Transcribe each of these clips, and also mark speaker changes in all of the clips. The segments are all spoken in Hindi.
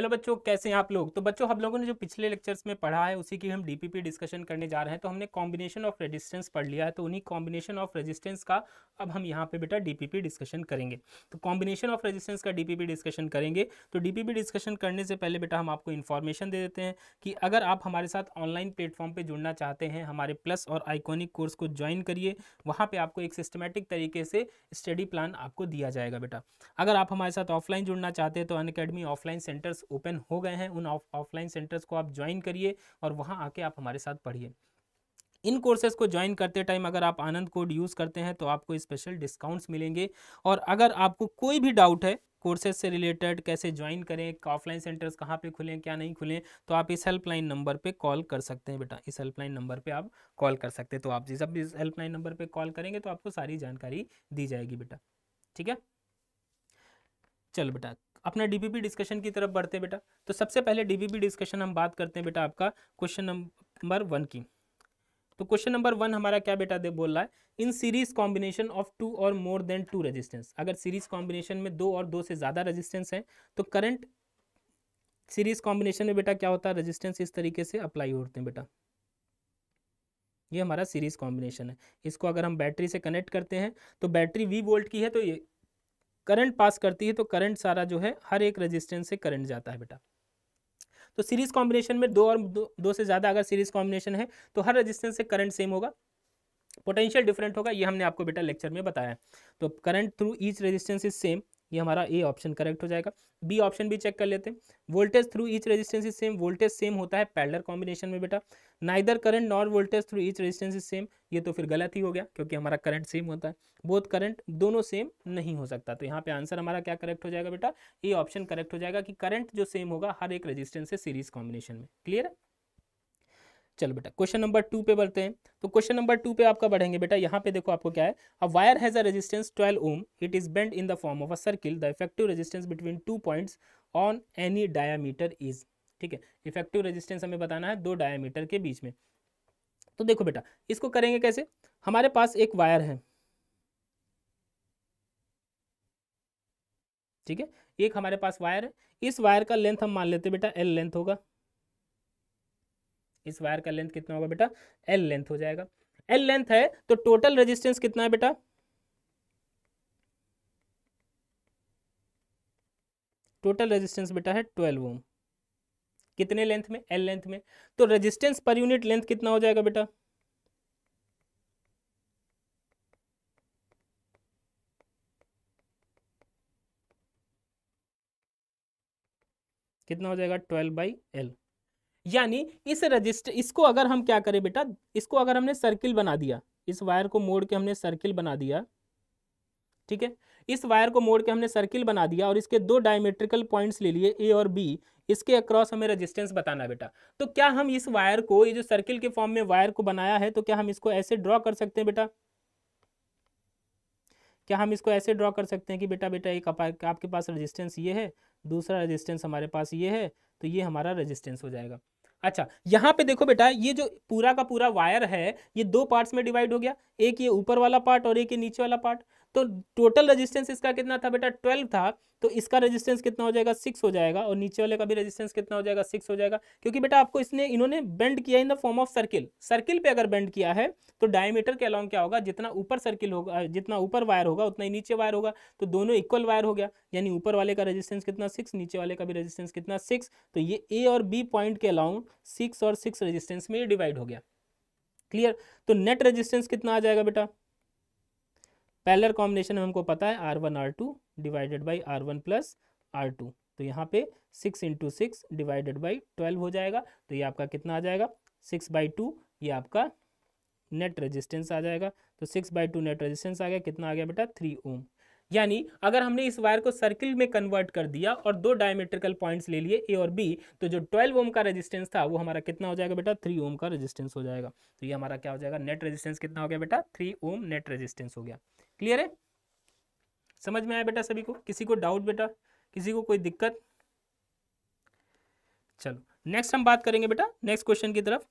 Speaker 1: हेलो बच्चों, कैसे हैं आप लोग? तो बच्चों, हम लोगों ने जो पिछले लेक्चर्स में पढ़ा है, उसी की हम डीपीपी डिस्कशन करने जा रहे हैं। तो हमने कॉम्बिनेशन ऑफ़ रेजिस्टेंस पढ़ लिया है तो उन्हीं कॉम्बिनेशन ऑफ़ रेजिस्टेंस का अब हम यहाँ पे बेटा डीपीपी डिस्कशन करेंगे। तो कॉम्बिनेशन ऑफ़ रेजिस्टेंस का डीपीपी डिस्कशन करेंगे। तो डीपीपी डिस्कशन करने से पहले बेटा हम आपको इन्फॉर्मेशन दे देते हैं कि अगर आप हमारे साथ ऑनलाइन प्लेटफॉर्म पर जुड़ना चाहते हैं, हमारे प्लस और आइकॉनिक कोर्स को ज्वाइन करिए, वहाँ पर आपको एक सिस्टमेटिक तरीके से स्टडी प्लान आपको दिया जाएगा बेटा। अगर आप हमारे साथ ऑफलाइन जुड़ना चाहते हैं तो अन ऑफलाइन सेंटर्स ओपन हो गए हैं उन ऑफलाइन आफ, सेंटर्स को आप ज्वाइन करिए और वहाँ आके आप हमारे साथ पढ़िए। इन कोर्सेज को ज्वाइन करते टाइम अगर आप आनंद कोड यूज़ करते हैं तो आपको स्पेशल डिस्काउंट्स मिलेंगे। और अगर आपको कोई भी डाउट है कोर्सेज से रिलेटेड कैसे ज्वाइन करें ऑफलाइन सेंटर्स कहाँ पे खुलें क्या नहीं खुलें तो आप इस हेल्पलाइन नंबर पे कॉल कर सकते हैं बेटा। इस हेल्पलाइन नंबर पे आप कॉल कर सकते हैं। तो आप जब इस हेल्पलाइन नंबर पे कॉल करेंगे तो आपको सारी जानकारी दी जाएगी बेटा। ठीक है? चलो बेटा अपना डीपीपी डिस्कशन की तरफ़ बढ़ते हैं बेटा। तो सबसे पहले डीपीपी डिस्कशन हम बात करते हैं बेटा आपका क्वेश्चन नंबर वन की। तो क्वेश्चन नंबर वन हमारा क्या बेटा दे बोल रहा है? In series combination of two और मोर देन टू रेजिस्टेंस अगर सीरीज़ कॉम्बिनेशन में दो और दो से ज़्यादा रेजिस्टेंस है तो करंट सीरीज़ कॉम्बिनेशन में बेटा क्या होता है? रेजिस्टेंस इस तरीके से अप्लाई होते हैं बेटा। ये हमारा सीरीज़ कॉम्बिनेशन है। इसको अगर हम बैटरी से कनेक्ट करते हैं तो बैटरी वी वोल्ट की है तो ये करंट पास करती है तो करंट सारा जो है हर एक रेजिस्टेंस से करंट जाता है बेटा। तो सीरीज़ कॉम्बिनेशन में दो और दो, दो से ज़्यादा अगर सीरीज़ कॉम्बिनेशन है तो हर रेजिस्टेंस से करंट सेम होगा। पोटेंशियल डिफरेंट होगा ये हमने आपको बेटा लेक्चर में बताया। तो current through each resistance is same ये हमारा ए ऑप्शन करेक्ट हो जाएगा। बी ऑप्शन भी चेक कर लेते हैं। Voltage through each resistance is same voltage same होता है पैरेलल कॉम्बिनेशन में बेटा। Neither current nor voltage through each resistance is same ये तो फिर गलत ही हो गया, क्योंकि हमारा करंट सेम होता है। बोथ करंट दोनों सेम नहीं हो सकता। तो यहाँ पे आंसर हमारा क्या करेक्ट हो जाएगा बेटा? ए ऑप्शन करेक्ट हो जाएगा कि करंट जो सेम होगा हर एक रजिस्टेंस से सीरीज़ कॉम्बिनेशन में। क्लियर है? चलो बेटा क्वेश्चन नंबर टू पे बढ़ते हैं। तो क्वेश्चन नंबर टू पे आपका बढ़ेंगे बेटा। यहाँ पे देखो आपको क्या है। A wire has a resistance 12 ohm it is bend in the form of a circle the effective resistance between two points on any diameter is ठीक है? इफ़ेक्टिव रेजिस्टेंस हमें बताना है दो डायामीटर के बीच में। तो देखो बेटा, इसको करेंगे कैसे? हमारे पास एक वायर है। ठीक है? एक हमारे पास वायर है। इस वायर का लेंथ हम मान लेते बेटा एल लेंथ होगा। इस वायर का लेंथ कितना होगा बेटा? एल लेंथ हो जाएगा। एल लेंथ है तो टोटल रेजिस्टेंस कितना है बेटा? टोटल रेजिस्टेंस बेटा है ट्वेल्व ओम कितने लेंथ में? एल लेंथ में। तो रेजिस्टेंस पर यूनिट लेंथ कितना हो जाएगा बेटा? कितना हो जाएगा? ट्वेल्व बाई एल यानी इस रजिस्टर इसको अगर हम क्या करें बेटा, इसको अगर हमने सर्किल बना दिया, इस वायर को मोड़ के हमने सर्किल बना दिया, ठीक है? इस वायर को मोड़ के हमने सर्किल बना दिया और इसके दो डायमेट्रिकल पॉइंट्स ले लिए ए और बी इसके अक्रॉस हमें रेजिस्टेंस बताना बेटा। तो क्या हम इस वायर को, ये जो सर्किल के फॉर्म में वायर को बनाया है तो क्या हम इसको ऐसे ड्रॉ कर सकते हैं बेटा? क्या हम इसको ऐसे ड्रॉ कर सकते हैं कि बेटा बेटा, एक आपके पास रेजिस्टेंस ये है दूसरा रेजिस्टेंस हमारे पास ये है तो ये हमारा रेजिस्टेंस हो जाएगा। अच्छा यहाँ पे देखो बेटा, ये जो पूरा का पूरा वायर है, ये दो पार्ट्स में डिवाइड हो गया, एक ये ऊपर वाला पार्ट और एक ये नीचे वाला पार्ट तो टोटल रेजिस्टेंस इसका कितना था बेटा? ट्वेल्व था तो इसका रेजिस्टेंस कितना हो जाएगा? सिक्स हो जाएगा, और नीचे वाले का भी रेजिस्टेंस कितना हो जाएगा? सिक्स हो जाएगा, क्योंकि बेटा आपको इसने, इन्होंने बेंड किया in the form of circle circle पे अगर बेंड किया है तो डायमीटर के अलॉन्ग क्या होगा? जितना ऊपर सर्किल होगा, जितना ऊपर वायर होगा, उतना ही नीचे वायर होगा तो दोनों इक्वल वायर हो गया, यानी ऊपर वाले का रजिस्टेंस कितना सिक्स नीचे वाले का भी रजिस्टेंस कितना सिक्स तो ये ए और बी पॉइंट के अलॉन्ग सिक्स और सिक्स रजिस्टेंस में डिवाइड हो गया. क्लियर तो नेट रेजिस्टेंस कितना आ जाएगा बेटा? पैलर कॉम्बिनेशन में हमको पता है R one R two divided by R one plus R two तो यहाँ पे six into six divided by twelve हो जाएगा। तो ये आपका कितना आ जाएगा? सिक्स बाई टू ये आपका नेट रेजिस्टेंस आ जाएगा। तो six by two net resistance आ गया। कितना आ गया बेटा? थ्री ओम यानी अगर हमने इस वायर को सर्किल में कन्वर्ट कर दिया और दो डायमेट्रिकल पॉइंट्स ले लिए ए और बी तो जो 12 ओम का रेजिस्टेंस था, वो हमारा कितना हो जाएगा बेटा? 3 ओम का रेजिस्टेंस हो जाएगा। तो ये हमारा क्या हो जाएगा? नेट रेजिस्टेंस कितना हो गया बेटा? 3 ओम नेट रेजिस्टेंस हो गया। क्लियर है? समझ में आया बेटा सभी को? किसी को डाउट बेटा? किसी को कोई दिक्कत? चलो नेक्स्ट हम बात करेंगे बेटा नेक्स्ट क्वेश्चन की तरफ़।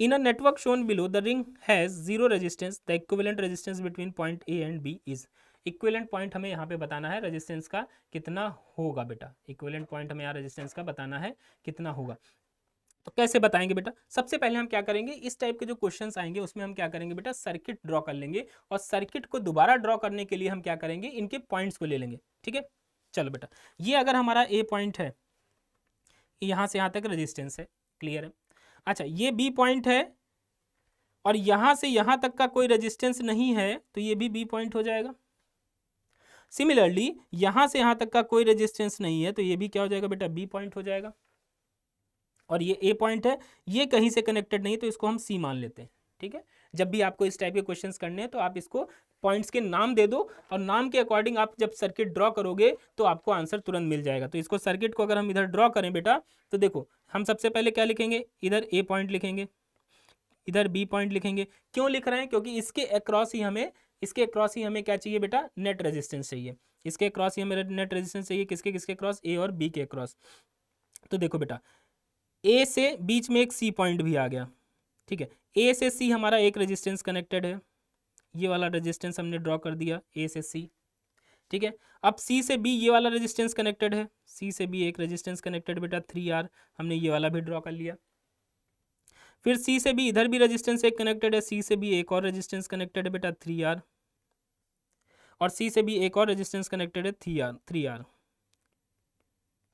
Speaker 1: In a network shown below the ring has zero resistance the equivalent resistance between point A and B is equivalent point हमें यहाँ पे बताना है रेजिस्टेंस का कितना होगा बेटा। इक्विलेंट पॉइंट हमें यहाँ रेजिस्टेंस का बताना है कितना होगा। तो कैसे बताएँगे बेटा? सबसे पहले हम क्या करेंगे, इस टाइप के जो क्वेश्चंस आएँगे उसमें हम क्या करेंगे बेटा? सर्किट ड्रॉ कर लेंगे और सर्किट को दोबारा ड्रॉ करने के लिए हम क्या करेंगे, इनके पॉइंट्स को ले लेंगे। ठीक है? चलो बेटा, ये अगर हमारा ए पॉइंट है यहाँ से यहाँ तक रजिस्टेंस है क्लियर है? अच्छा ये बी पॉइंट है और यहाँ से यहाँ तक का कोई रजिस्टेंस नहीं है तो ये भी बी पॉइंट हो जाएगा। सिमिलरली यहाँ से यहाँ तक का कोई रजिस्टेंस नहीं है तो ये भी क्या हो जाएगा बेटा? बी पॉइंट हो जाएगा। और ये ए पॉइंट है, ये कहीं से कनेक्टेड नहीं तो इसको हम सी मान लेते हैं, ठीक है? जब भी आपको इस टाइप के क्वेश्चंस करने हैं तो आप इसको पॉइंट्स के नाम दे दो, और नाम के अकॉर्डिंग आप जब सर्किट ड्रॉ करोगे तो आपको आंसर तुरंत मिल जाएगा। तो इसको सर्किट को अगर हम इधर ड्रॉ करें बेटा तो देखो, हम सबसे पहले क्या लिखेंगे? इधर ए पॉइंट लिखेंगे, इधर बी पॉइंट लिखेंगे। क्यों लिख रहे हैं? क्योंकि इसके अक्रॉस ही हमें इसके क्रॉस ही हमें क्या चाहिए बेटा? नेट रेजिस्टेंस चाहिए। इसके क्रॉस ही हमें नेट रेजिस्टेंस चाहिए। किसके किसके क्रॉस ए और बी के क्रॉस तो देखो बेटा ए से बीच में एक सी पॉइंट भी आ गया। ठीक है? ए से सी हमारा एक रेजिस्टेंस कनेक्टेड है। ये वाला रेजिस्टेंस हमने ड्रॉ कर दिया ए से सी ठीक है? अब सी से बी ये वाला रेजिस्टेंस कनेक्टेड है। सी से बी एक रेजिस्टेंस कनेक्टेड बेटा थ्री आर हमने ये वाला भी ड्रॉ कर लिया। फिर सी से बी इधर भी रेजिस्टेंस एक कनेक्टेड है। सी से बी एक और रेजिस्टेंस कनेक्टेड है बेटा थ्री आर और सी से भी एक और रेजिस्टेंस कनेक्टेड है थ्री आर थ्री आर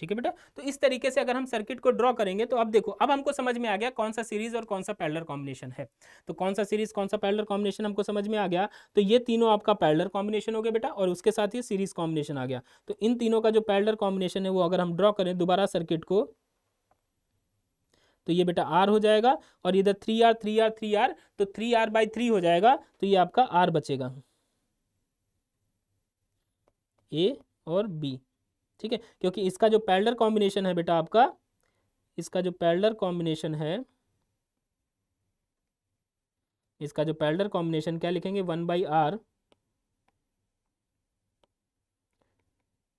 Speaker 1: ठीक है बेटा? तो इस तरीके से अगर हम सर्किट को ड्रॉ करेंगे तो अब देखो, अब हमको समझ में आ गया कौन सा सीरीज़ और कौन सा पैरलर कॉम्बिनेशन है। तो कौन सा सीरीज़ कौन सा पैरलर कॉम्बिनेशन हमको समझ में आ गया? तो ये तीनों आपका पैरलर कॉम्बिनेशन हो गया बेटा, और उसके साथ ही सीरीज़ कॉम्बिनेशन आ गया। तो इन तीनों का जो पैरलर कॉम्बिनेशन है, वो अगर हम ड्रॉ करें दोबारा सर्किट को तो ये बेटा आर हो जाएगा, और इधर three R three R three R तो थ्री आर बाई थ्री हो जाएगा तो ये आपका आर बचेगा। ए और बी, ठीक है? क्योंकि इसका जो पैरलर कॉम्बिनेशन है बेटा आपका, इसका जो पैरलर कॉम्बिनेशन है, इसका जो पैरलर कॉम्बिनेशन क्या लिखेंगे? One by R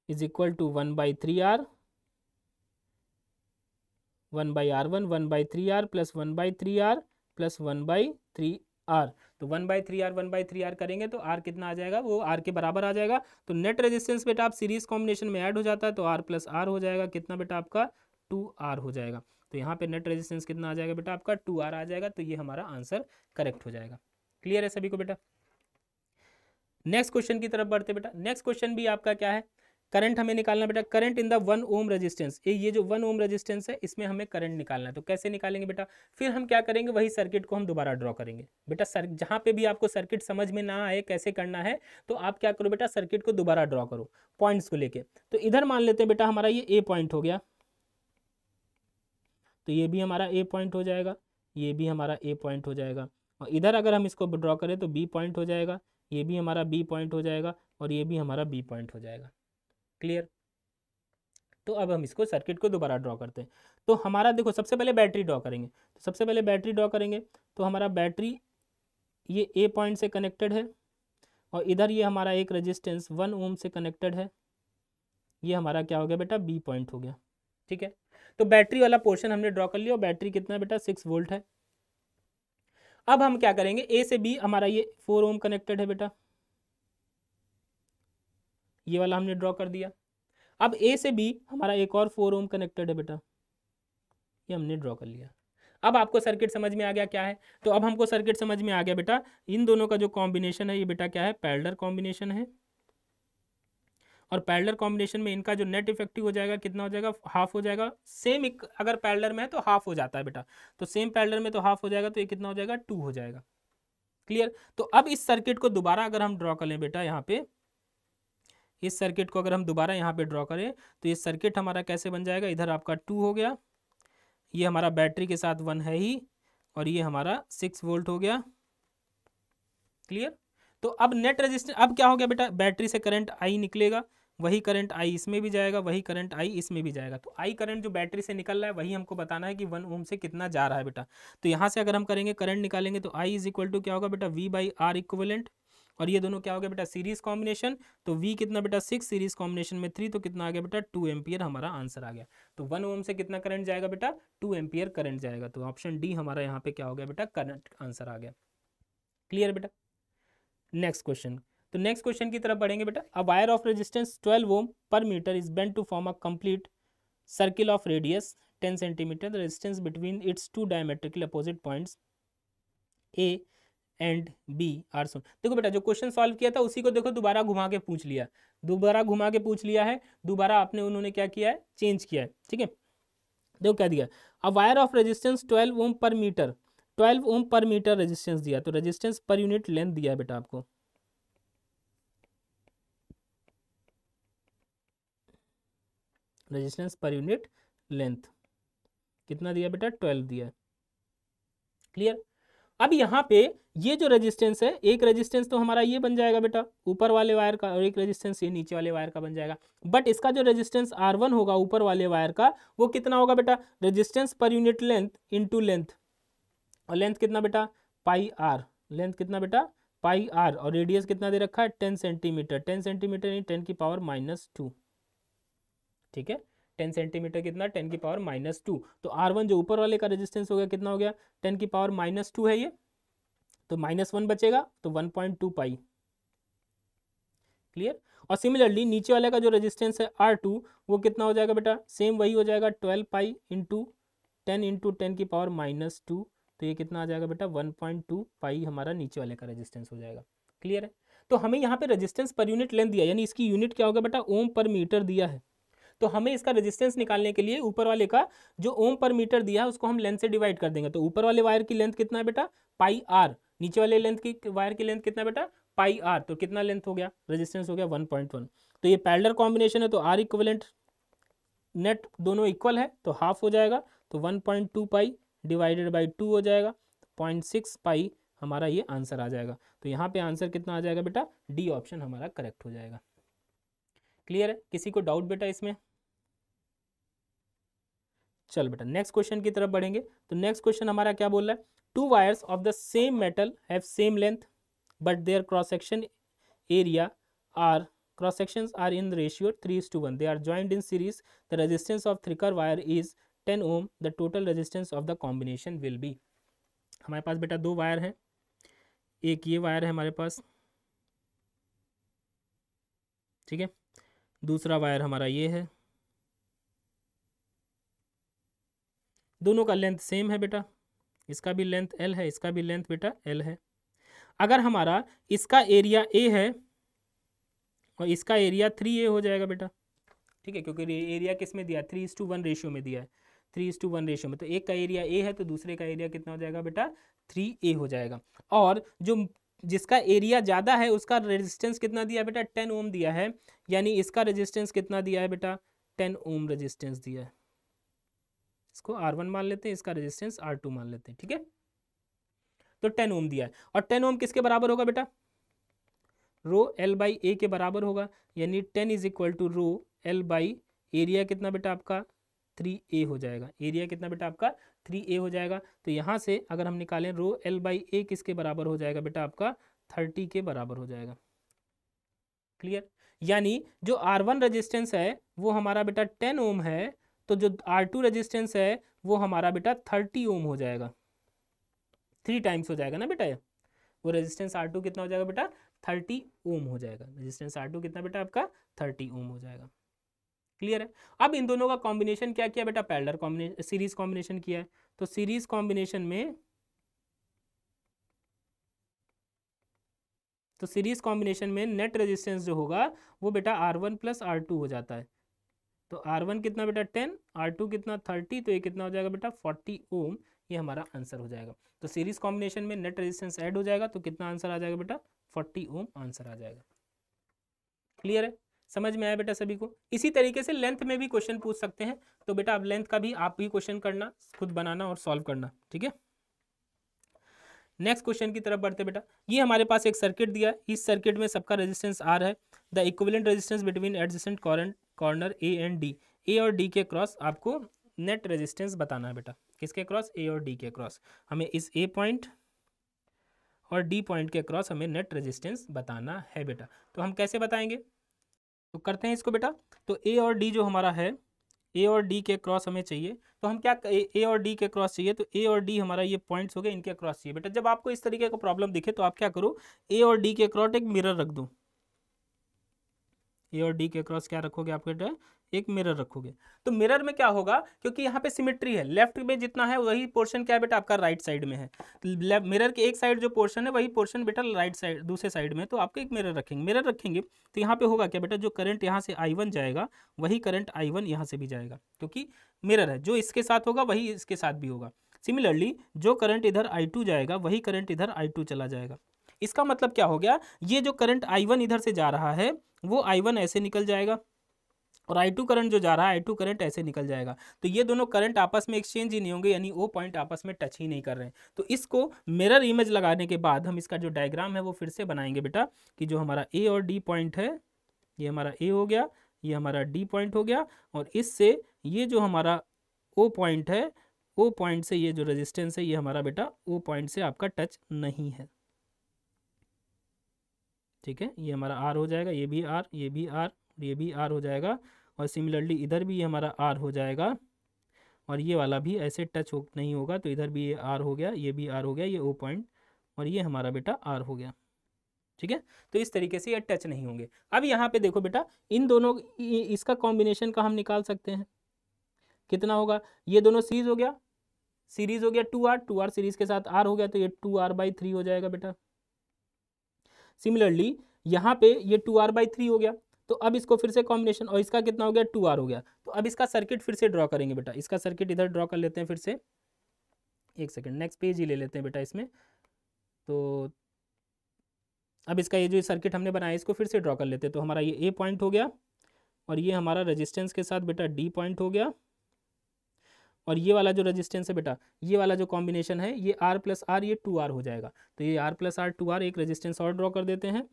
Speaker 1: is equal to one by three R, one by R one one by three R plus one by three R plus one by three R तो one by three R one by three R करेंगे तो आर कितना आ जाएगा? वो आर के बराबर आ जाएगा। तो नेट रेजिस्टेंस बेटा आप सीरीज़ कॉम्बिनेशन में ऐड हो जाता है तो आर प्लस आर हो जाएगा। कितना बेटा आपका? टू आर हो जाएगा। तो यहाँ पे नेट रेजिस्टेंस कितना आ जाएगा बेटा आपका? टू आर आ जाएगा। तो ये हमारा आंसर करेक्ट हो जाएगा। क्लियर है सभी को बेटा? नेक्स्ट क्वेश्चन की तरफ़ बढ़ते बेटा। नेक्स्ट क्वेश्चन भी आपका क्या है? करंट हमें निकालना बेटा, current in the one ohm resistance. ये जो वन ओम रेजिस्टेंस है, इसमें हमें करंट निकालना है। तो कैसे निकालेंगे बेटा? फिर हम क्या करेंगे? वही सर्किट को हम दोबारा ड्रॉ करेंगे। बेटा, सर, जहाँ पे भी आपको सर्किट समझ में ना आए कैसे करना है तो आप क्या करो बेटा, सर्किट को दोबारा ड्रॉ करो, पॉइंट्स को लेके। तो इधर मान लेते हैं बेटा, हमारा ये ए पॉइंट हो गया। तो ये भी हमारा ए पॉइंट हो जाएगा, ये भी हमारा ए पॉइंट हो जाएगा। और इधर अगर हम इसको ड्रॉ करें तो बी पॉइंट हो जाएगा, ये भी हमारा बी पॉइंट हो जाएगा, और ये भी हमारा बी पॉइंट हो जाएगा। क्लियर? तो अब हम इसको सर्किट को दोबारा ड्रॉ करते हैं। तो हमारा देखो, सबसे पहले बैटरी ड्रॉ करेंगे। तो सबसे पहले बैटरी ड्रॉ करेंगे। तो हमारा बैटरी ये ए पॉइंट से कनेक्टेड है और इधर ये हमारा एक रेजिस्टेंस वन ओम से कनेक्टेड है। ये हमारा क्या हो गया बेटा? बी पॉइंट हो गया। ठीक है? तो बैटरी वाला पोर्शन हमने ड्रॉ कर लिया और बैटरी कितना बेटा? सिक्स वोल्ट है। अब हम क्या करेंगे? ए से बी हमारा ये फोर ओम कनेक्टेड है बेटा। ये वाला हमने ड्रॉ कर दिया। अब ए से बी हमारा एक और फोर ओम कनेक्टेड है बेटा। ये हमने ड्रॉ कर लिया। अब आपको सर्किट समझ में आ गया क्या है? तो अब हमको सर्किट समझ में आ गया बेटा, इन दोनों का जो कॉम्बिनेशन है, ये बेटा क्या है? पैरलर कॉम्बिनेशन है। और पैरलर कॉम्बिनेशन में इनका जो नेट इफ़ेक्टिव हो जाएगा, कितना हो जाएगा? हाफ़ हो जाएगा। सेम एक, अगर पैरलर में है तो हाफ़ हो जाता है बेटा। तो सेम पैरलर में तो हाफ़ हो जाएगा तो ये कितना हो जाएगा? टू हो जाएगा। क्लियर तो अब इस सर्किट को दोबारा अगर हम ड्रॉ कर लें बेटा, यहाँ पे इस सर्किट को अगर हम दोबारा यहाँ पे ड्रॉ करें तो ये सर्किट हमारा कैसे बन जाएगा? इधर आपका टू हो गया। ये हमारा बैटरी के साथ वन है ही, और ये हमारा सिक्स वोल्ट हो गया। क्लियर तो अब नेट रेजिस्टेंस अब क्या हो गया बेटा? बैटरी से करंट आई निकलेगा, वही करंट आई इसमें भी जाएगा, वही करंट आई इसमें भी जाएगा। तो आई करंट जो बैटरी से निकल रहा है, वही हमको बताना है कि वन ओम से कितना जा रहा है बेटा। तो यहाँ से अगर हम करेंगे करंट निकालेंगे तो आई इज़ इक्वल टू क्या होगा बेटा? वी बाई आर इक्वलेंट और ये दोनों क्या हो गया बेटा? Series combination. तो वी कितना बेटा? सिक्स, सीरीज़ कॉम्बिनेशन में थ्री तो कितना आ गया बेटा? टू एम्पियर हमारा आंसर आ गया। तो वन ओम से कितना करंट जाएगा बेटा? टू एम्पियर करंट जाएगा। तो ऑप्शन डी हमारा यहाँ पे क्या हो गया बेटा? करंट आंसर आ गया। क्लियर बेटा? Next question. तो नेक्स्ट क्वेश्चन की तरफ़ बढ़ेंगे बेटा। A wire of resistance 12 ohm per metre is bent to form a complete circle of radius 10 centimetre. The resistance between its two diametrical opposite points A and B are shown देखो बेटा, जो क्वेश्चन सॉल्व किया था, उसी को देखो दोबारा घुमा के पूछ लिया। दोबारा घुमा के पूछ लिया है, दोबारा आपने उन्होंने क्या किया है? चेंज किया है, ठीक है? देखो क्या दिया। A wire of resistance 12 ohm per metre 12 ohm per metre resistance दिया। तो रेजिस्टेंस पर यूनिट लेंथ दिया है बेटा आपको। रेजिस्टेंस पर यूनिट लेंथ कितना दिया बेटा? 12 दिया। क्लियर अब यहाँ पे ये जो रेजिस्टेंस है, एक रेजिस्टेंस तो हमारा ये बन जाएगा बेटा, ऊपर वाले वायर का और एक रेजिस्टेंस ये नीचे वाले वायर का बन जाएगा। बट इसका जो रेजिस्टेंस आर वन होगा ऊपर वाले वायर का, वो कितना होगा बेटा? Resistance per unit length into length और लेंथ कितना बेटा? पाई आर लेंथ कितना बेटा? पाई आर और रेडियस कितना दे रखा है? टेन सेंटीमीटर टेन सेंटीमीटर यानी टेन की पावर माइनस टू ठीक है? टेन सेंटीमीटर कितना, टेन की पावर माइनस टू। तो आर वन जो ऊपर वाले का रेजिस्टेंस हो गया, कितना हो गया? टेन की पावर माइनस टू है ये। तो माइनस वन बचेगा तो one point two pi. Clear? और सिमिलरली नीचे वाले का जो रेजिस्टेंस है आर टू, वो कितना हो जाएगा बेटा? सेम वही हो जाएगा, twelve pi into ten into ten की पावर माइनस टू। तो ये कितना आ जाएगा बेटा? वन पॉइंट टू पाई हमारा नीचे वाले का रेजिस्टेंस हो जाएगा। क्लियर है? तो हमें यहाँ पे रेजिस्टेंस पर यूनिट लेंथ दिया, यानी इसकी यूनिट क्या होगा बेटा? ओम पर मीटर दिया है। तो हमें इसका रेजिस्टेंस निकालने के लिए ऊपर वाले का जो ओम पर मीटर दिया है, उसको हम लेंथ से डिवाइड कर देंगे। तो ऊपर वाले वायर की लेंथ कितना है बेटा? पाई आर नीचे वाले लेंथ की वायर की लेंथ कितना बेटा? पाई आर तो कितना लेंथ हो गया? रेजिस्टेंस हो गया वन पॉइंट वन तो ये पैरलर कॉम्बिनेशन है तो आर इक्वलेंट नेट दोनों इक्वल है तो हाफ़ हो जाएगा। तो one point two pi divided by two हो जाएगा। पॉइंट सिक्स पाई हमारा ये आंसर आ जाएगा। तो यहाँ पे आंसर कितना आ जाएगा बेटा? डी ऑप्शन हमारा करेक्ट हो जाएगा। क्लियर है? किसी को डाउट बेटा इसमें? चल बेटा नेक्स्ट क्वेश्चन की तरफ़ बढ़ेंगे। तो नेक्स्ट क्वेश्चन हमारा क्या बोल रहा है? Two wires of the same metal have same length but their cross section area are cross section are in ratio three two one they are joint in series the resistance of thicker wire is ten ohm the total resistance of the combination will be हमारे पास बेटा दो वायर है। एक ये वायर है हमारे पास, ठीक है? दूसरा वायर हमारा ये है। दोनों का लेंथ सेम है बेटा। इसका भी लेंथ एल है, इसका भी लेंथ बेटा एल है। अगर हमारा इसका एरिया ए है और इसका एरिया थ्री ए हो जाएगा बेटा। ठीक है, क्योंकि एरिया किसमें दिया? Three is two one ratio में दिया है। Three is two one ratio में तो एक का एरिया ए है तो दूसरे का एरिया कितना हो जाएगा बेटा? थ्री ए हो जाएगा। और जो जिसका एरिया ज़्यादा है, उसका रेजिस्टेंस कितना दिया बेटा? टेन ओम दिया है। यानी इसका रेजिस्टेंस कितना दिया है बेटा? टेन ओम रेजिस्टेंस दिया है। इसको आर वन मान लेते हैं, इसका रेजिस्टेंस आर टू मान लेते हैं, ठीक है? तो टेन ओम दिया है। और टेन ओम किसके बराबर होगा बेटा? रो एल बाई ए के बराबर होगा, यानी ten is equal to rho L by area कितना बेटा आपका? थ्री ए हो जाएगा। एरिया कितना बेटा आपका? थ्री ए हो जाएगा। तो यहाँ से अगर हम निकालें, रो एल बाई ए किसके बराबर हो जाएगा बेटा आपका? थर्टी के बराबर हो जाएगा। क्लियर यानी जो आर वन रजिस्टेंस है, वो हमारा बेटा टेन ओम है तो जो आर टू रजिस्टेंस है, वो हमारा बेटा थर्टी ओम हो जाएगा। थ्री टाइम्स हो जाएगा ना बेटा ये? वो रेजिस्टेंस आर टू कितना हो जाएगा बेटा? थर्टी ओम हो जाएगा। रेजिस्टेंस आर टू कितना बेटा आपका? थर्टी ओम हो जाएगा। क्लियर है? अब इन दोनों का कॉम्बिनेशन क्या किया बेटा? पैलर कॉम्बिनेशन सीरीज़ कॉम्बिनेशन किया है। तो सीरीज़ कॉम्बिनेशन में तो सीरीज़ कॉम्बिनेशन में नेट रेजिस्टेंस जो होगा, वो बेटा R one plus R two हो जाता है। तो आर वन कितना बेटा टेन आर टू कितना थर्टी तो ये कितना हो जाएगा बेटा फोर्टी ओम ये हमारा आंसर हो जाएगा। तो सीरीज़ कॉम्बिनेशन में नेट रेजिस्टेंस ऐड हो जाएगा तो कितना आंसर आ जाएगा बेटा? फोर्टी ओम आंसर आ जाएगा। क्लियर है? समझ में आया बेटा सभी को? इसी तरीके से लेंथ में भी क्वेश्चन पूछ सकते हैं। तो बेटा अब लेंथ का भी, आप भी क्वेश्चन करना, खुद बनाना और सॉल्व करना, ठीक है? नेक्स्ट क्वेश्चन की तरफ़ बढ़ते बेटा। ये हमारे पास एक सर्किट दिया है। इस सर्किट में सबका रेजिस्टेंस आर है। The equivalent resistance between adjacent corner A and D. A और डी के क्रॉस आपको नेट रेजिस्टेंस बताना है बेटा। किसके क्रॉस? ए और डी के क्रॉस। हमें इस ए पॉइंट और डी पॉइंट के क्रॉस हमें नेट रेजिस्टेंस बताना है बेटा। तो हम कैसे बताएँगे? तो करते हैं इसको बेटा। तो ए और डी जो हमारा है, ए और डी के क्रॉस हमें चाहिए। तो हम क्या ए और डी के क्रॉस चाहिए? तो ए और डी हमारा ये पॉइंट्स हो गए, इनके क्रॉस चाहिए। बेटा जब आपको इस तरीके का प्रॉब्लम दिखे तो आप क्या करो? ए और डी के क्रॉस एक मिरर रख दो। ए और डी के क्रॉस क्या रखोगे आप बेटा एक मिरर रखोगे। तो मिरर में क्या होगा? क्योंकि यहाँ पे सिमेट्री है। लेफ़्ट में जितना है, वही पोर्शन क्या है बेटा? आपका राइट साइड में है। मिरर के एक साइड जो पोर्शन है, वही पोर्शन बेटा राइट साइड दूसरे साइड में। तो आपको एक मिरर रखेंगे। मिरर रखेंगे तो यहाँ पे होगा क्या बेटा? जो करंट यहाँ से आई वन जाएगा, वही करंट आई वन यहाँ से भी जाएगा। क्योंकि मिरर है। जो इसके साथ होगा, वही इसके साथ भी होगा। सिमिलरली जो करंट इधर आई टू जाएगा, वही करंट इधर आई टू चला जाएगा। इसका मतलब क्या हो गया? ये जो करंट आई वन इधर से जा रहा है, वो आई वन ऐसे निकल जाएगा और आई टू करंट जो जा रहा है आई टू करंट ऐसे निकल जाएगा। तो ये दोनों करंट आपस में एक्सचेंज ही नहीं होंगे, यानी वो पॉइंट आपस में टच ही नहीं कर रहे हैं। तो इसको मिरर इमेज लगाने के बाद हम इसका जो डायग्राम है, वो फिर से बनाएँगे बेटा, कि जो हमारा ए और डी पॉइंट है, ये हमारा ए हो गया, ये हमारा डी पॉइंट हो गया, और इससे ये जो हमारा ओ पॉइंट है ओ पॉइंट से ये जो रेजिस्टेंस है, ये हमारा बेटा ओ पॉइंट से आपका टच नहीं है। ठीक है? ये हमारा आर हो जाएगा, ये भी आर ये भी आर ये भी आर हो जाएगा और सिमिलरली इधर भी ये हमारा आर हो जाएगा और ये वाला भी ऐसे टच हो, नहीं होगा तो इधर भी ये आर हो गया, ये भी आर हो गया, ये ओ पॉइंट और ये हमारा बेटा आर हो गया। ठीक है? तो इस तरीके से ये टच नहीं होंगे। अब यहाँ पे देखो बेटा, इन दोनों इसका कॉम्बिनेशन का हम निकाल सकते हैं। कितना होगा? ये दोनों सीरीज़ हो गया। सीरीज़ हो गया two R two R series के साथ आर हो गया तो ये टू आर बाई थ्री हो जाएगा बेटा। सिमिलरली यहाँ पे ये टू आर बाई थ्री हो गया। तो अब इसको फिर से कॉम्बिनेशन और इसका कितना हो गया? टू आर हो गया। तो अब इसका सर्किट फिर से ड्रॉ करेंगे बेटा। इसका सर्किट इधर ड्रॉ कर लेते हैं फिर से। एक सेकेंड नेक्स्ट पेज ही ले लेते हैं बेटा इसमें। तो अब इसका ये जो सर्किट हमने बनाया, इसको फिर से ड्रॉ कर लेते हैं। तो हमारा ये ए पॉइंट हो गया, और ये हमारा रजिस्टेंस के साथ बेटा डी पॉइंट हो गया। और ये वाला जो रजिस्टेंस है बेटा, ये वाला जो कॉम्बिनेशन है, ये आर प्लस आर ये टू आर हो जाएगा। तो ये R plus R two R एक रजिस्टेंस और ड्रॉ कर देते हैं।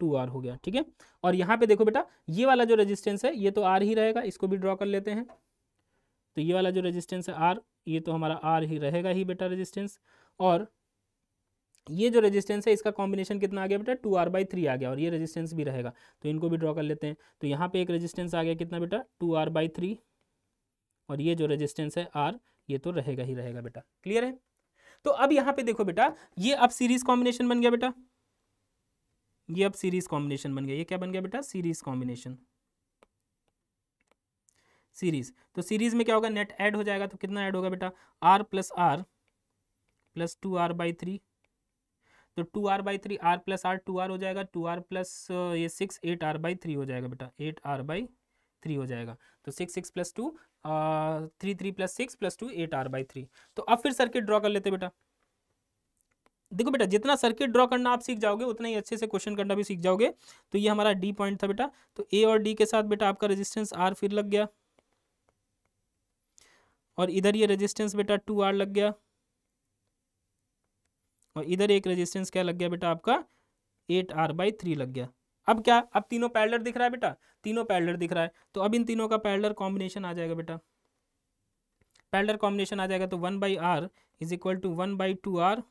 Speaker 1: टू आर हो गया, ठीक है? और यहाँ पे देखो बेटा, ये वाला जो रेजिस्टेंस है, ये तो आर ही रहेगा, इसको भी ड्रॉ कर लेते हैं। तो ये वाला जो रेजिस्टेंस है आर ये तो हमारा आर ही रहेगा ही बेटा रेजिस्टेंस और ये जो रेजिस्टेंस है, इसका कॉम्बिनेशन कितना आ गया बेटा? टू आर बाई थ्री आ गया और ये रेजिस्टेंस भी रहेगा। तो इनको भी ड्रॉ कर लेते हैं। तो यहाँ पे एक रेजिस्टेंस आ गया कितना बेटा? टू आर बाई थ्री और ये जो रेजिस्टेंस है आर ये तो रहेगा ही रहेगा बेटा। क्लियर है? तो अब यहाँ पे देखो बेटा, ये अब सीरीज़ कॉम्बिनेशन बन गया बेटा। ये अब सीरीज़ कॉम्बिनेशन बन गया। ये क्या बन गया बेटा? सीरीज़ कॉम्बिनेशन सीरीज़ तो सीरीज़ में क्या होगा? नेट ऐड हो जाएगा। तो कितना ऐड होगा बेटा? R plus R plus two R by three तो two R by three R plus R two R हो जाएगा, टू आर प्लस ये six, eight R by three हो जाएगा बेटा, एट आर बाई थ्री हो जाएगा। तो six six plus two three three plus six plus two, eight R by three. तो अब फिर सर्किट ड्रॉ कर लेते बेटा। देखो बेटा, जितना सर्किट ड्रॉ करना आप सीख जाओगे, उतना ही अच्छे से क्वेश्चन करना भी सीख जाओगे। तो ये हमारा डी पॉइंट था बेटा। तो ए और डी के साथ बेटा आपका रेजिस्टेंस आर फिर लग गया। और इधर ये रेजिस्टेंस बेटा टू आर लग गया। और इधर एक रेजिस्टेंस क्या लग गया बेटा आपका? एट आर बाई थ्री लग गया। अब क्या? अब तीनों पैरलर दिख रहा है बेटा? तीनों पैरलर दिख रहा है। तो अब इन तीनों का पैरलर कॉम्बिनेशन आ जाएगा बेटा। पैरलर कॉम्बिनेशन आ जाएगा तो one by R is equal to one by two R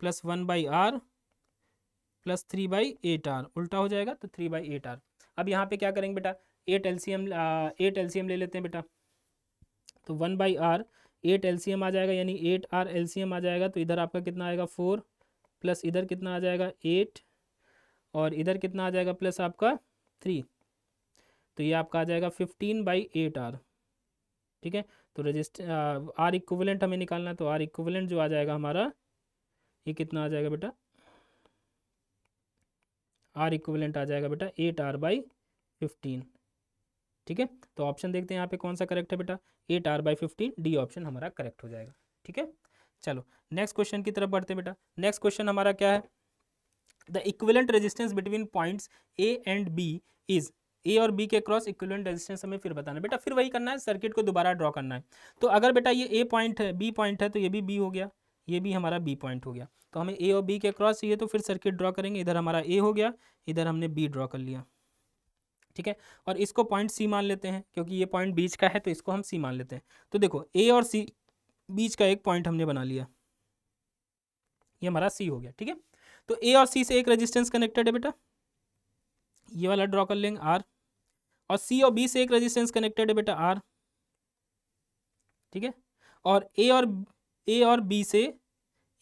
Speaker 1: plus one by R plus three by eight R उल्टा हो जाएगा तो थ्री बाई एट आर अब यहाँ पे क्या करेंगे बेटा? एट एलसीएम एट एलसीएम ले लेते हैं बेटा। तो one by R eight LCM आ जाएगा, यानी एट आर एलसीएम आ जाएगा तो इधर आपका कितना आएगा? फोर प्लस इधर कितना आ जाएगा? एट और इधर कितना आ जाएगा? प्लस आपका थ्री। तो ये आपका आ जाएगा फिफ्टीन बाई एट आर। ठीक है? तो रजिस्ट आर इक्वलेंट हमें निकालना है तो आर इक्वलेंट जो आ जाएगा हमारा, ये कितना आ जाएगा बेटा? आर इक्वलेंट आ जाएगा बेटा एट आर बाई फिफ्टीन। ठीक है? तो ऑप्शन देखते हैं यहाँ पे कौन सा करेक्ट है बेटा। Eight R by fifteen D option हमारा करेक्ट हो जाएगा। ठीक है? चलो नेक्स्ट क्वेश्चन की तरफ़ बढ़ते बेटा। नेक्स्ट क्वेश्चन हमारा क्या है? The equivalent resistance between points A and B is A और बी के क्रॉस इक्विलेंट रेजिस्टेंस हमें फिर बताना बेटा, फिर वही करना है सर्किट को दोबारा ड्रॉ करना है। तो अगर बेटा ये ए पॉइंट है बी पॉइंट है तो ये भी बी हो गया। ये भी हमारा बी पॉइंट हो गया। तो हमें ए और बी के क्रॉस चाहिए तो फिर सर्किट ड्रॉ करेंगे। इधर हमारा ए हो गया, इधर हमने बी ड्रॉ कर लिया। ठीक है? और इसको पॉइंट सी मान लेते हैं, क्योंकि ये पॉइंट बीच का है तो इसको हम सी मान लेते हैं। तो देखो ए और सी बीच का एक पॉइंट हमने बना लिया। ये हमारा सी हो गया, ठीक है? तो ए और सी से एक रेजिस्टेंस कनेक्टेड है बेटा। ये वाला ड्रॉ कर लेंगे आर और सी और बी से एक रेजिस्टेंस कनेक्टेड है बेटा आर ठीक है? और ए और ए और बी से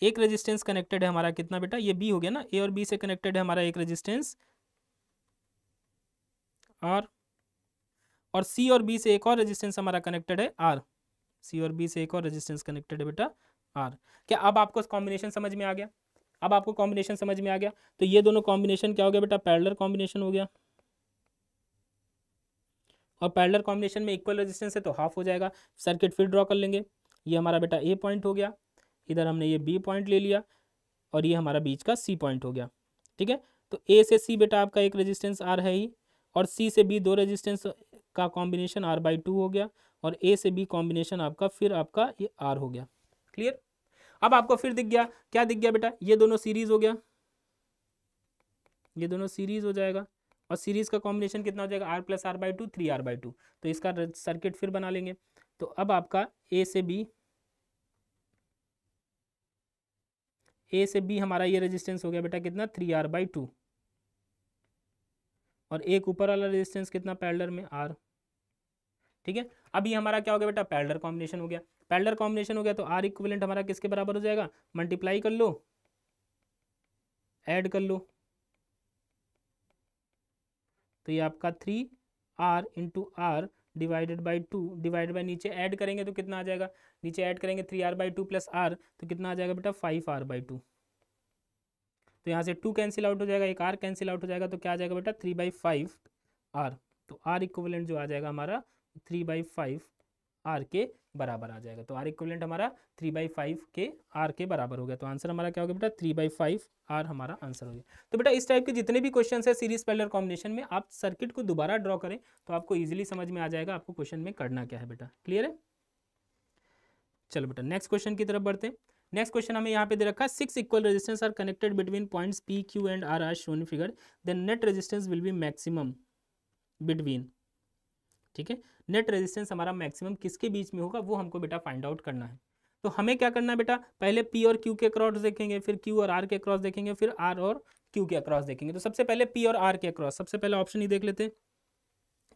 Speaker 1: एक रेजिस्टेंस कनेक्टेड है हमारा कितना बेटा? ये बी हो गया ना? ए और बी से कनेक्टेड है हमारा एक रेजिस्टेंस आर और सी और बी से एक और रेजिस्टेंस हमारा कनेक्टेड है आर सी और बी से एक और रेजिस्टेंस कनेक्टेड है बेटा आर क्या अब आपको कॉम्बिनेशन समझ में आ गया? अब आपको कॉम्बिनेशन समझ में आ गया? तो ये दोनों कॉम्बिनेशन क्या हो गया बेटा? पैरलर कॉम्बिनेशन हो गया। और पैरलर कॉम्बिनेशन में इक्वल रेजिस्टेंस है तो हाफ़ हो जाएगा। सर्किट फिर ड्रॉ कर लेंगे। ये हमारा बेटा ए पॉइंट हो गया। इधर हमने ये बी पॉइंट ले लिया। और ये हमारा बीच का सी पॉइंट हो गया। ठीक है? तो ए से सी बेटा आपका एक रेजिस्टेंस आर है ही। और सी से बी दो रेजिस्टेंस का कॉम्बिनेशन आर बाई टू हो गया और ए से बी कॉम्बिनेशन आपका, फिर आपका ये आर हो गया। क्लियर अब आपको फिर दिख गया। क्या दिख गया बेटा? ये दोनों सीरीज़ हो गया। ये दोनों सीरीज़ हो जाएगा। और सीरीज़ का कॉम्बिनेशन कितना हो जाएगा? R plus R by two three R by two तो इसका सर्किट फिर बना लेंगे। तो अब आपका ए से बी ए से बी हमारा ये रेजिस्टेंस हो गया बेटा कितना? थ्री आर बाई टू और एक ऊपर वाला रेजिस्टेंस कितना? पैरलर में आर ठीक है? ये हमारा क्या हो गया बेटा? पैरलर कॉम्बिनेशन हो गया। पैरलर कॉम्बिनेशन हो गया तो आर इक्विवेलेंट हमारा किसके बराबर हो जाएगा? मल्टीप्लाई कर लो। ऐड कर लो। तो ये आपका three R into R divided by two divide by नीचे ऐड करेंगे तो कितना आ जाएगा? नीचे ऐड करेंगे three R by two plus R तो कितना आ जाएगा बेटा? फाइव आर बाई टू तो यहाँ से टू कैंसिल आउट हो जाएगा, एक आर कैंसिल आउट हो जाएगा तो क्या आ जाएगा बेटा? थ्री बाई फाइव आर तो आर इक्वलेंट जो आ जाएगा हमारा थ्री बाई फाइव आर के बराबर आ जाएगा। तो आर इक्वलेंट हमारा थ्री बाई फाइव के आर के बराबर हो गया। तो आंसर हमारा क्या हो गया बेटा? थ्री बाई फाइव आर हमारा आंसर हो गया। तो बेटा इस टाइप के जितने भी क्वेश्चन है सीरीज़ पैलर कॉम्बिनेशन में, आप सर्किट को दोबारा ड्रॉ करें तो आपको ईजिली समझ में आ जाएगा आपको क्वेश्चन में करना क्या है बेटा। क्लियर है? चलो बेटा नेक्स्ट क्वेश्चन की तरफ़ बढ़ते हैं। नेक्स्ट क्वेश्चन हमें यहाँ पे दे रखा है six equal resistance R connected between points P Q and R are shown figure then net resistance will be maximum between ठीक है? नेट रेजिस्टेंस हमारा मैक्सिमम किसके बीच में होगा, वो हमको बेटा फाइंड आउट करना है। तो हमें क्या करना है बेटा? पहले पी और क्यू के क्रॉस देखेंगे, फिर क्यू और आर के क्रॉस देखेंगे, फिर आर और क्यू के क्रॉस देखेंगे। तो सबसे पहले पी और आर के क्रॉस सबसे पहले ऑप्शन ही देख लेते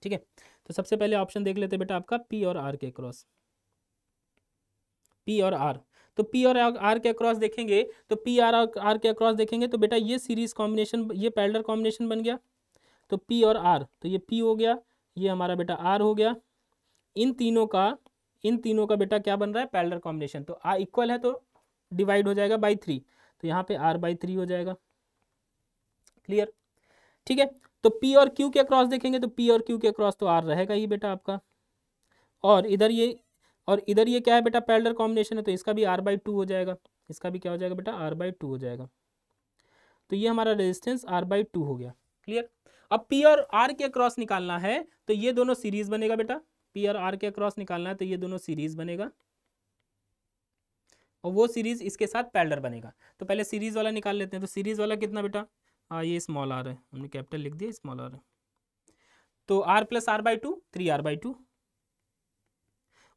Speaker 1: ठीक है? तो सबसे पहले ऑप्शन देख लेते हैं बेटा आपका पी और आर के क्रॉस पी और आर तो पी और आर के अक्रॉस देखेंगे तो पी आर आर के अक्रॉस देखेंगे तो बेटा ये सीरीज़ कॉम्बिनेशन ये पैरलर कॉम्बिनेशन बन गया। तो पी और आर तो ये पी हो गया, ये हमारा बेटा आर हो गया। इन तीनों का, इन तीनों का बेटा क्या बन रहा है? पैरलर कॉम्बिनेशन तो आर इक्वल है तो डिवाइड हो जाएगा बाई थ्री तो यहाँ पे आर बाई थ्री हो जाएगा। क्लियर ठीक है तो पी और क्यू के क्रॉस देखेंगे तो पी और क्यू के क्रॉस तो आर रहेगा ही बेटा आपका। और इधर ये और इधर ये क्या है बेटा? पैरलर कॉम्बिनेशन है तो इसका भी आर बाई टू हो जाएगा। इसका भी क्या हो जाएगा बेटा? आर बाई टू हो जाएगा। तो ये हमारा रेजिस्टेंस आर बाई टू हो गया। क्लियर अब पी और आर के क्रॉस निकालना है तो ये दोनों सीरीज़ बनेगा बेटा। पी और आर के क्रॉस निकालना है तो ये दोनों सीरीज़ बनेगा। और वो सीरीज़ इसके साथ पैरलर बनेगा। तो पहले सीरीज़ वाला निकाल लेते हैं। तो सीरीज़ वाला कितना बेटा? हाँ ये स्मॉल आर है। हमने कैपिटल लिख दिया स्मॉल आर है। तो R plus R by two three R by two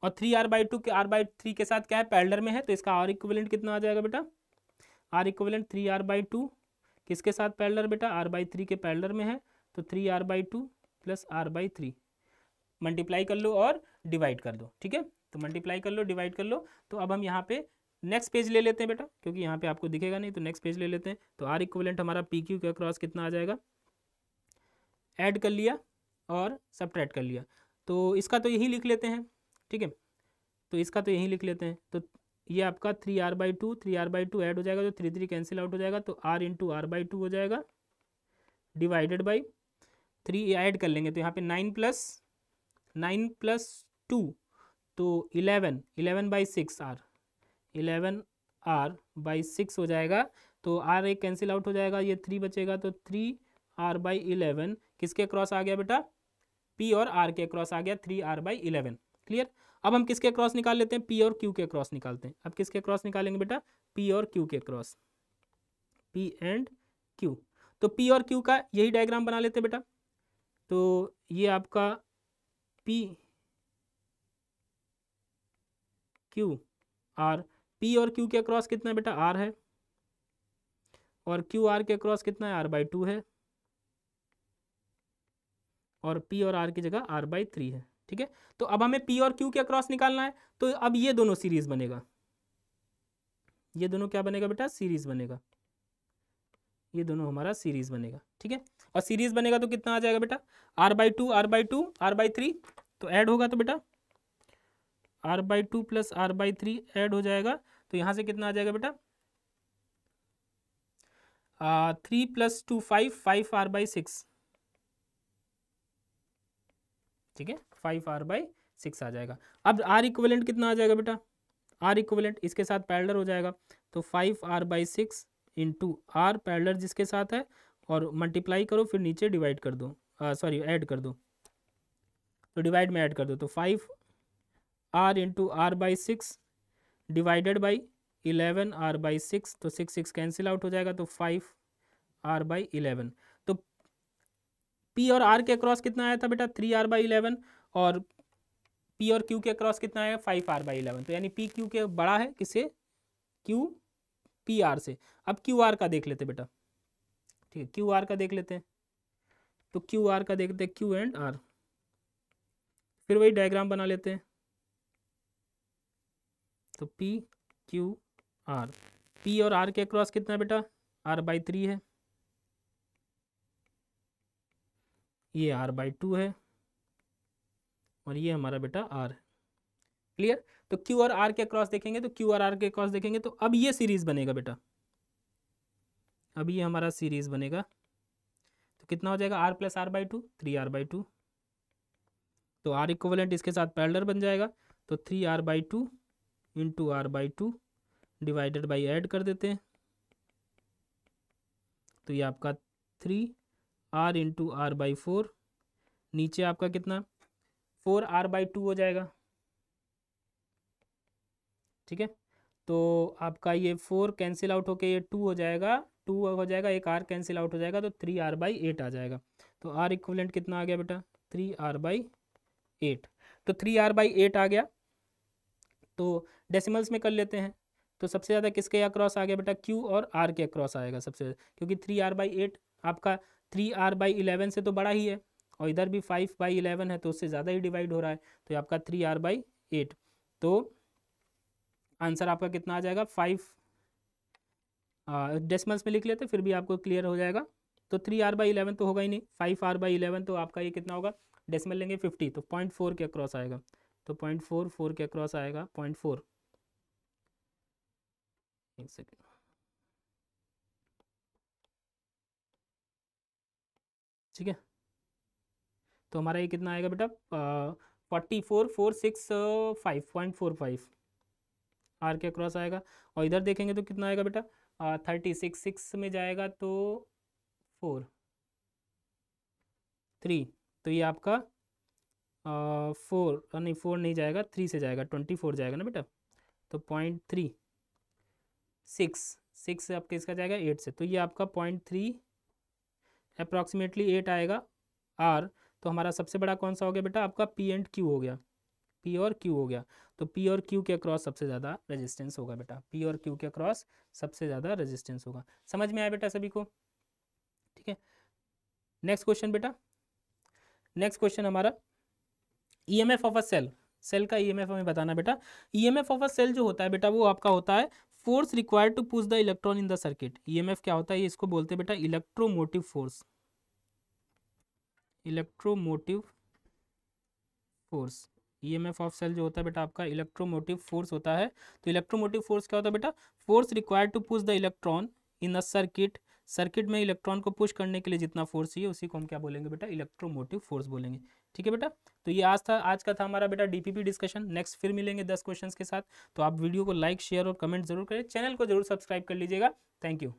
Speaker 1: और थ्री आर बाई टू के आर बाई थ्री के साथ क्या है? पैरलर में है तो इसका आर इक्विवेलेंट कितना आ जाएगा बेटा? R equivalent three R by two किसके साथ पैरलर बेटा? आर बाई थ्री के पैरलर में है तो three R by two plus R by three multiply कर लो और डिवाइड कर दो, ठीक है? तो मल्टीप्लाई कर लो डिवाइड कर लो तो अब हम यहाँ पे नेक्स्ट पेज ले लेते हैं बेटा, क्योंकि यहाँ पे आपको दिखेगा नहीं तो नेक्स्ट पेज ले लेते हैं। तो आर इक्वलेंट हमारा पी क्यू के क्रॉस कितना आ जाएगा? ऐड कर लिया और सब्ट्रैक्ट कर लिया। तो इसका तो यही लिख लेते हैं। ठीक है? तो इसका तो यही लिख लेते हैं। तो ये आपका three R by two three R by two add हो जाएगा तो थ्री थ्री कैंसिल आउट हो जाएगा तो R into R by two हो जाएगा डिवाइडेड बाई थ्री ऐड कर लेंगे तो यहाँ पे nine plus nine plus two तो eleven eleven by six R eleven R by six हो जाएगा तो आर एक कैंसिल आउट हो जाएगा, ये थ्री बचेगा तो थ्री आर बाई इलेवन किसके क्रॉस आ गया बेटा? पी और आर के क्रॉस आ गया three R by eleven clear अब हम किसके क्रॉस निकाल लेते हैं? पी और क्यू के क्रॉस निकालते हैं। अब किसके क्रॉस निकालेंगे बेटा? पी और क्यू के क्रॉस पी एंड क्यू तो पी और क्यू का यही डायग्राम बना लेते हैं बेटा। तो ये आपका पी क्यू आर पी और क्यू के क्रॉस कितना है बेटा? आर है। और क्यू आर के क्रॉस कितना है? आर बाई टू है। और पी और आर की जगह आर बाई थ्री है। ठीक है? तो अब हमें पी और क्यू के क्रॉस निकालना है तो अब ये दोनों सीरीज़ बनेगा। ये दोनों क्या बनेगा बेटा? सीरीज़ बनेगा। ये दोनों हमारा सीरीज़ बनेगा, ठीक है? और सीरीज़ बनेगा तो कितना आ जाएगा बेटा? R by two R by two R by three तो ऐड होगा तो बेटा? R by two plus R by three add हो जाएगा तो यहाँ से कितना आ जाएगा बेटा? Three plus two five five R by six ठीक है? फाइव आर बाई सिक्स आ जाएगा। अब आर इक्वलेंट कितना आ जाएगा बेटा? आर इक्वलेंट इसके साथ पैरलर हो जाएगा। तो five R by six into R parallel जिसके साथ है, और मल्टीप्लाई करो, फिर नीचे डिवाइड कर दो। सॉरी ऐड कर दो। तो डिवाइड में ऐड कर दो। तो five R into R by six divided by eleven R by six तो सिक्स सिक्स कैंसिल आउट हो जाएगा। तो five R by eleven P और आर के क्रॉस कितना आया था बेटा? थ्री आर बाई इलेवन और पी और क्यू के क्रॉस कितना आया? फाइव आर बाई इलेवन तो यानी पी क्यू के बड़ा है किसे क्यू पी आर से। अब क्यू आर का देख लेते बेटा। ठीक है क्यू आर का देख लेते हैं। तो क्यू आर का देखते हैं क्यू एंड आर फिर वही डायग्राम बना लेते हैं। तो पी क्यू आर पी और आर के क्रॉस कितना बेटा? आर बाई थ्री है। ये आर बाई टू है और ये हमारा बेटा आर क्लियर तो क्यू और आर के क्रॉस देखेंगे तो क्यू और आर के क्रॉस देखेंगे तो अब ये सीरीज़ बनेगा बेटा। अब ये हमारा सीरीज़ बनेगा। तो कितना हो जाएगा? R plus R by two three R by two तो आर इक्वलेंट इसके साथ पैरलर बन जाएगा। तो three R by two into R by two divided by add कर देते हैं। तो ये आपका three R into R by four, नीचे आपका कितना? फोर आर बाई टू हो जाएगा। ठीक है? तो आपका ये फोर कैंसिल आउट होके ये टू हो जाएगा टू हो जाएगा, एक आर कैंसिल आउट हो जाएगा तो थ्री आर बाई एट आ जाएगा। तो आर इक्वलेंट कितना आ गया बेटा? थ्री आर बाई एट तो थ्री आर बाई एट आ गया। तो डेसिमल्स में कर लेते हैं। तो सबसे ज़्यादा किसके अक्रॉस आ गया बेटा? क्यू और आर के अक्रॉस आएगा सबसे क्योंकि थ्री आर बाई एट आपका थ्री आर बाई इलेवन से तो बड़ा ही है, और इधर भी फाइव बाई इलेवन है तो उससे ज़्यादा ही डिवाइड हो रहा है तो आपका थ्री आर बाई एट तो आंसर आपका कितना आ जाएगा? फाइव डेसिमल्स में लिख लेते, फिर भी आपको क्लियर हो जाएगा। तो थ्री आर बाई इलेवन तो होगा ही नहीं फाइव आर बाई इलेवन तो आपका ये कितना होगा? डेसिमल लेंगे फिफ्टी तो पॉइंट फोर के अक्रॉस आएगा। तो पॉइंट फोर फोर के अक्रॉस आएगा पॉइंट फोर एक सेकेंड ठीक है? तो हमारा ये कितना आएगा बेटा? Forty four four six five point four five R के क्रॉस आएगा। और इधर देखेंगे तो कितना आएगा बेटा? थर्टी सिक्स सिक्स में जाएगा तो फोर थ्री तो ये आपका फोर नहीं फोर नहीं जाएगा थ्री से जाएगा ट्वेंटी फोर जाएगा ना बेटा? तो पॉइंट थ्री सिक्स सिक्स आपका इसका जाएगा एट से। तो ये आपका पॉइंट थ्री अप्रॉक्सीमेटली एट आएगा आर तो हमारा सबसे बड़ा कौन सा हो गया बेटा? आपका पी एंड क्यू हो गया। पी और क्यू हो गया। तो पी और क्यू के अक्रॉस सबसे ज़्यादा रेजिस्टेंस होगा बेटा। पी और क्यू के अक्रॉस सबसे ज़्यादा रेजिस्टेंस होगा। समझ में आया बेटा सभी को? ठीक है। नेक्स्ट क्वेश्चन बेटा। नेक्स्ट क्वेश्चन हमारा। EMF of a cell cell का ईएमएफ हमें बताना बेटा। ईएमएफ ऑफ़ अ सेल जो होता है बेटा, वो आपका होता है force required to push the electron in the circuit. EMF क्या होता है? इसको बोलते हैं बेटा electromotive force. Electromotive force. EMF of cell जो होता है बेटा आपका इलेक्ट्रोमोटिव फोर्स होता है। तो इलेक्ट्रोमोटिव फोर्स क्या होता है बेटा? Force required to push the electron in a circuit. Circuit में इलेक्ट्रॉन को पुश करने के लिए जितना फोर्स चाहिए, उसी को हम क्या बोलेंगे बेटा? इलेक्ट्रोमोटिव फोर्स बोलेंगे। ठीक है बेटा? तो ये आज था, आज का था हमारा बेटा डीपीपी डिस्कशन नेक्स्ट फिर मिलेंगे दस क्वेश्चन के साथ। तो आप वीडियो को लाइक शेयर और कमेंट ज़रूर करें। चैनल को ज़रूर सब्सक्राइब कर लीजिएगा। Thank you